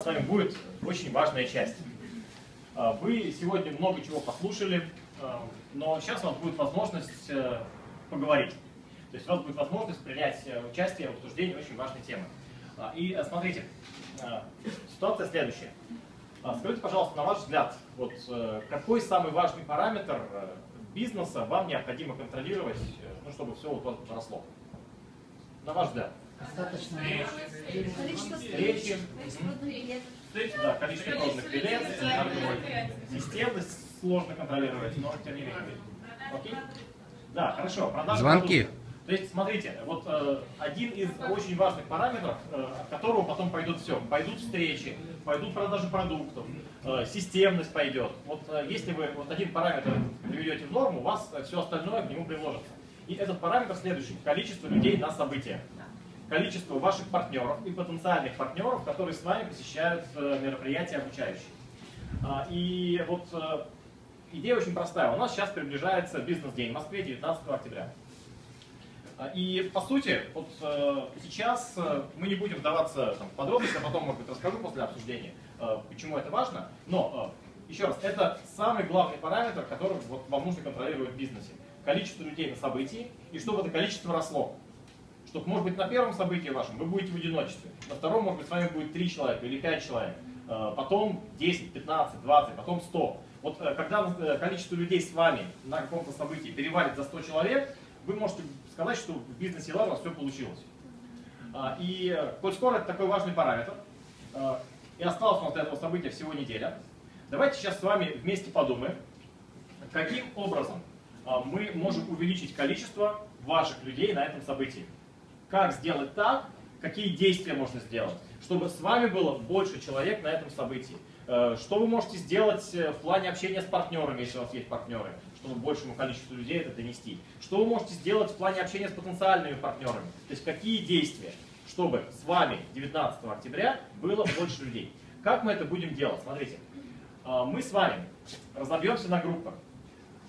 с вами будет очень важная часть. А, вы сегодня много чего послушали, а, но сейчас у вас будет возможность э, поговорить. То есть у вас будет возможность принять э, участие в обсуждении очень важной темы. А, и э, смотрите, ситуация следующая. Скажите, пожалуйста, на ваш взгляд, вот какой самый важный параметр бизнеса вам необходимо контролировать, ну, чтобы все у вас росло? На ваш взгляд. Достаточно. Количество встречи. Встречи, да, количество пробных билет, системность сложно контролировать, но тем не менее. Окей? Да, хорошо. Продажи Звонки. Продуктов. То есть, смотрите, вот э, один из очень важных параметров, э, от которого потом пойдут все. Пойдут встречи, пойдут продажи продуктов, э, системность пойдет. Вот э, если вы вот один параметр приведете в норму, у вас все остальное к нему приложится. И этот параметр следующий. Количество людей на события количество ваших партнеров и потенциальных партнеров, которые с вами посещают э, мероприятия обучающие. А, и вот э, идея очень простая. У нас сейчас приближается бизнес-день в Москве 19 октября. А, и по сути, вот э, сейчас мы не будем вдаваться там, в подробности, а потом, может быть, расскажу после обсуждения, почему это важно. Но, еще раз, это самый главный параметр, который вот, вам нужно контролировать в бизнесе. Количество людей на событии, и чтобы это количество росло чтобы, может быть, на первом событии вашем вы будете в одиночестве, на втором, может быть, с вами будет 3 человека или 5 человек, э, потом 10, 15, 20, потом 100. Вот э, когда э, количество людей с вами на каком-то событии перевалит за 100 человек, вы можете сказать, что в бизнесе Ладно все получилось. А, и коль скоро это такой важный параметр, и осталось у нас до этого события всего неделя, давайте сейчас с вами вместе подумаем, каким образом мы можем увеличить количество ваших людей на этом событии как сделать так, какие действия можно сделать, чтобы с вами было больше человек на этом событии. Э, что вы можете сделать э, в плане общения с партнерами, если у вас есть партнеры, чтобы большему количеству людей это донести. Что вы можете сделать в плане общения с потенциальными партнерами. То есть какие действия, чтобы с вами 19 октября было больше людей. Как мы это будем делать? Смотрите, э, мы с вами разобьемся на группах.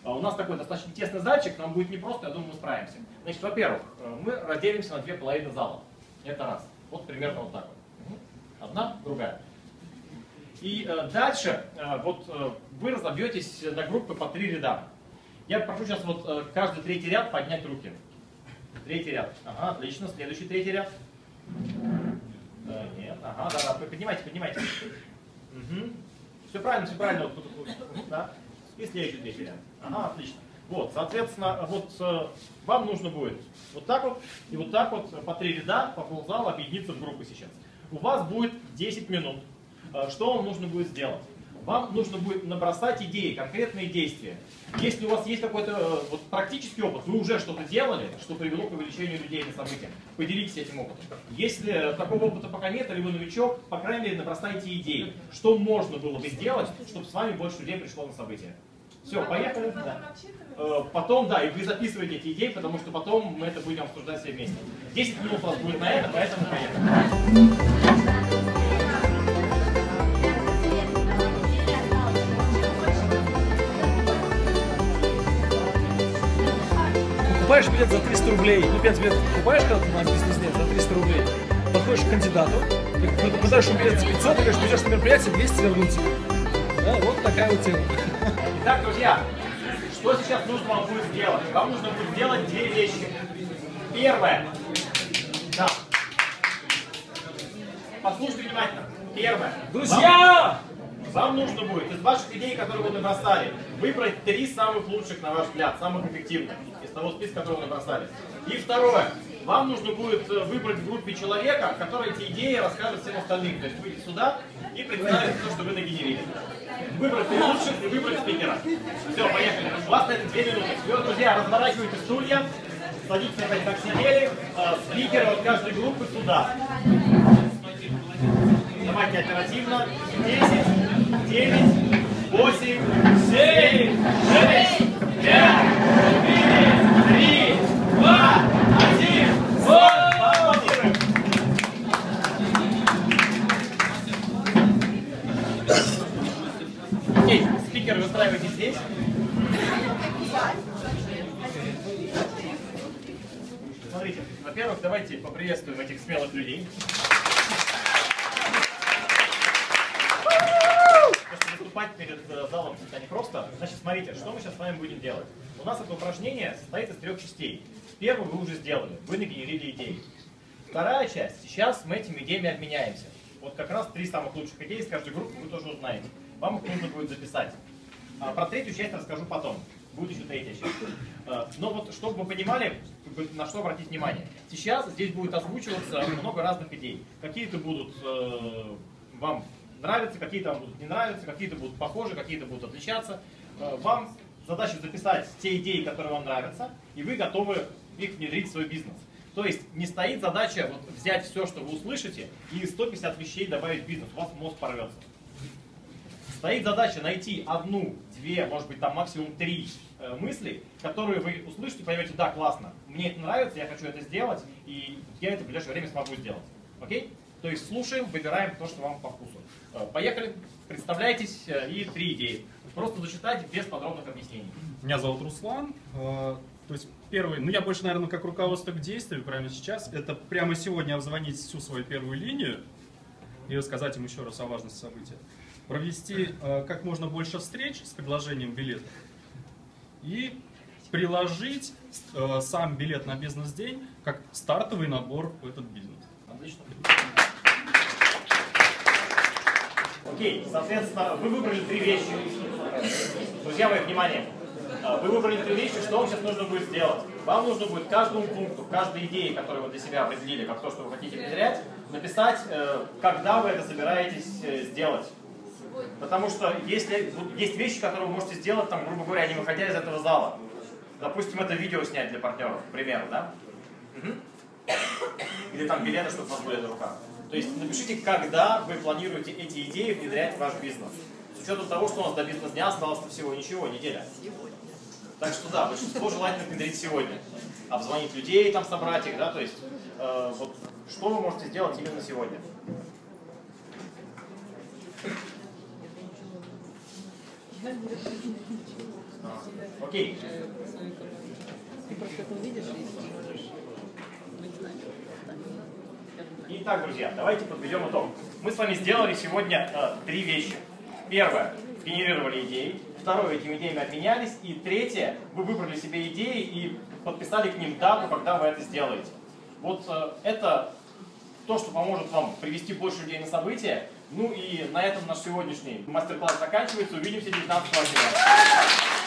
У нас такой достаточно тесный зальчик, нам будет непросто, я думаю, мы справимся. Значит, во-первых, э, мы разделимся на две половины зала. Это раз. Вот примерно вот так вот. Одна, другая. И э, дальше э, вот вы разобьетесь на группы по три ряда. Я прошу сейчас вот каждый третий ряд поднять руки. Третий ряд. Ага, отлично. Следующий третий ряд. Нет, ага, да, да, поднимайте, поднимайте. Угу. Все правильно, все правильно. Да. И следующий третий ряд. Ага, отлично. Вот, соответственно, вот э, вам нужно будет вот так вот и вот так вот по три ряда по ползала объединиться в группы сейчас. У вас будет 10 минут. Э, что вам нужно будет сделать? Вам нужно будет набросать идеи, конкретные действия. Если у вас есть какой-то э, вот, практический опыт, вы уже что-то делали, что привело к увеличению людей на события, поделитесь этим опытом. Если такого опыта пока нет, или вы новичок, по крайней мере, набросайте идеи, что можно было бы сделать, чтобы с вами больше людей пришло на события. Все, поехали. Да. Э, потом, да, и вы записываете эти идеи, потому что потом мы это будем обсуждать все вместе. 10 минут у вас будет на это, поэтому поехали. покупаешь билет за 300 рублей, ну 5 билетов покупаешь, когда ты на бизнес-день за 300 рублей, подходишь к кандидату, продаешь ему билет за 500, ты говоришь, придешь на мероприятие, 200 вернуть. Да, вот такая вот тема. Итак, друзья, что сейчас нужно вам будет сделать? Вам нужно будет сделать две вещи. Первое. Да. Послушайте внимательно. Первое. Друзья! Вам, вам нужно будет из ваших идей, которые вы набросали, выбрать три самых лучших, на ваш взгляд, самых эффективных из того списка, который вы набросали. И второе. Вам нужно будет э, выбрать в группе человека, который эти идеи расскажет всем остальным. То есть выйти сюда и представить то, что вы нагенерили выбрать лучших и выбрать спикера. Все, поехали. У вас на это две минуты. Все, друзья, разворачивайте стулья, садитесь опять как сидели. А, спикеры от каждой группы сюда. Давайте оперативно. 10, 9, 8, 7, 6, спикер выстраивайте здесь. Смотрите, во-первых, давайте поприветствуем этих смелых людей. выступать перед э, залом всегда непросто. Значит, смотрите, что мы сейчас с вами будем делать. У нас это упражнение состоит из трех частей. Первую вы уже сделали, вы нагенерили идеи. Вторая часть, сейчас мы этими идеями обменяемся. Вот как раз три самых лучших идеи из каждой группы вы тоже узнаете. Вам их нужно будет записать. А про третью часть расскажу потом. Будет еще третья часть. Э, Но вот, чтобы вы понимали, на что обратить внимание. Сейчас здесь будет озвучиваться много разных идей. Какие-то будут э, вам нравятся, какие-то вам будут не нравиться, какие-то будут похожи, какие-то будут отличаться. Э, Вам задача записать те идеи, которые вам нравятся, и вы готовы их внедрить в свой бизнес. То есть не стоит задача вот взять все, что вы услышите, и 150 вещей добавить в бизнес. У вас мозг порвется. Стоит задача найти одну, две, может быть там максимум три э, мысли, которые вы услышите, поймете, да, классно, мне это нравится, я хочу это сделать, и я это в ближайшее время смогу сделать. Окей? То есть слушаем, выбираем то, что вам по вкусу. Э, Поехали, представляйтесь э, и три идеи. Просто зачитать без подробных объяснений. Меня зовут Руслан. То есть первый, ну я больше, наверное, как руководство к действию прямо сейчас, это прямо сегодня обзвонить всю свою первую линию и рассказать им еще раз о важности события. Провести э, как можно больше встреч с предложением билетов и приложить э, сам билет на бизнес-день как стартовый набор в этот бизнес. Отлично. Окей, соответственно, вы выбрали три вещи. Друзья мои, внимание. А, Вы выбрали три вещи, что вам сейчас нужно будет сделать? Вам нужно будет каждому пункту, каждой идее, которую вы для себя определили, как то, что вы хотите внедрять, написать, э, когда вы это собираетесь сделать. Потому что если есть вещи, которые вы можете сделать, там, грубо говоря, не выходя из этого зала. Допустим, это видео снять для партнеров, к примеру, да? Или там билеты, чтобы у вас были на руках. То есть напишите, когда вы планируете эти идеи внедрять в ваш бизнес. С учетом того, что у нас до бизнес-дня осталось всего ничего, неделя. Так что да, большинство желательно внедрить сегодня. Обзвонить людей, там собрать их, да, то есть э, вот что вы можете сделать именно сегодня. Окей. Ты просто это увидишь и можешь быть знать. Итак, друзья, давайте подведем итог. Мы с вами сделали сегодня э, три вещи. Первое, генерировали идеи. Второе, этими идеями обменялись. И третье, вы выбрали себе идеи и подписали к ним дату, когда вы это сделаете. Вот э, это то, что поможет вам привести больше людей на события. Ну и на этом наш сегодняшний мастер-класс заканчивается. Увидимся 19 октября.